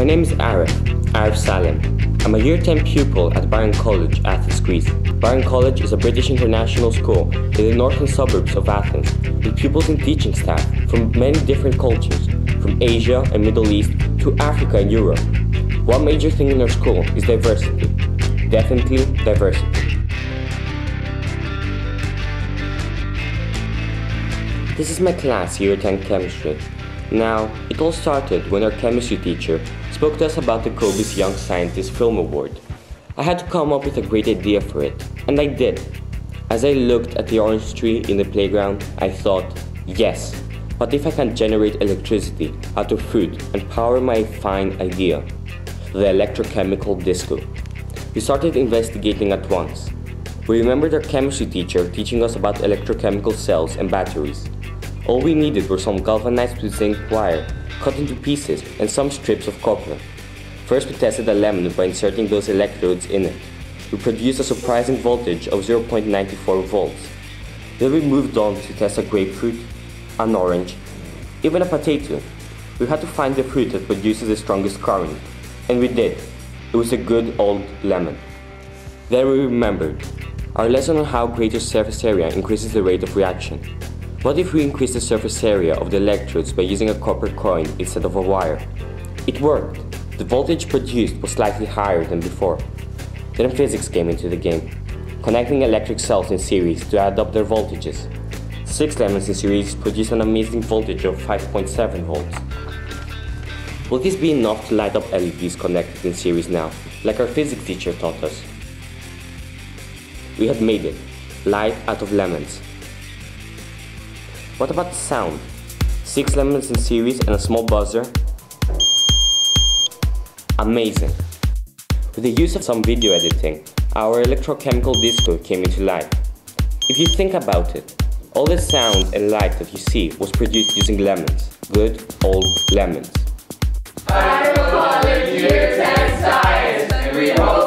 My name is Arif, Arif Salim. I'm a year 10 pupil at Byron College, Athens, Greece. Byron College is a British international school in the northern suburbs of Athens, with pupils and teaching staff from many different cultures, from Asia and Middle East to Africa and Europe. One major thing in our school is diversity. Definitely diversity. This is my class, Year 10 Chemistry. Now, it all started when our chemistry teacher spoke to us about the COBIS Young Scientist Film Award. I had to come up with a great idea for it, and I did. As I looked at the orange tree in the playground, I thought, yes, but if I can generate electricity out of fruit and power my fine idea, the electrochemical disco. We started investigating at once. We remembered our chemistry teacher teaching us about electrochemical cells and batteries. All we needed were some galvanized with zinc wire, cut into pieces, and some strips of copper. First we tested a lemon by inserting those electrodes in it. We produced a surprising voltage of 0.94 volts. Then we moved on to test a grapefruit, an orange, even a potato. We had to find the fruit that produces the strongest current, and we did. It was a good old lemon. Then we remembered our lesson on how greater surface area increases the rate of reaction. What if we increase the surface area of the electrodes by using a copper coin instead of a wire? It worked. The voltage produced was slightly higher than before. Then physics came into the game, connecting electric cells in series to add up their voltages. Six lemons in series produce an amazing voltage of 5.7 volts. Will this be enough to light up LEDs connected in series now, like our physics teacher taught us? We had made it, light out of lemons. What about the sound? Six lemons in series and a small buzzer. Amazing. With the use of some video editing, our electrochemical disco came into life. If you think about it, all the sound and light that you see was produced using lemons. Good old lemons. I and science, and we hope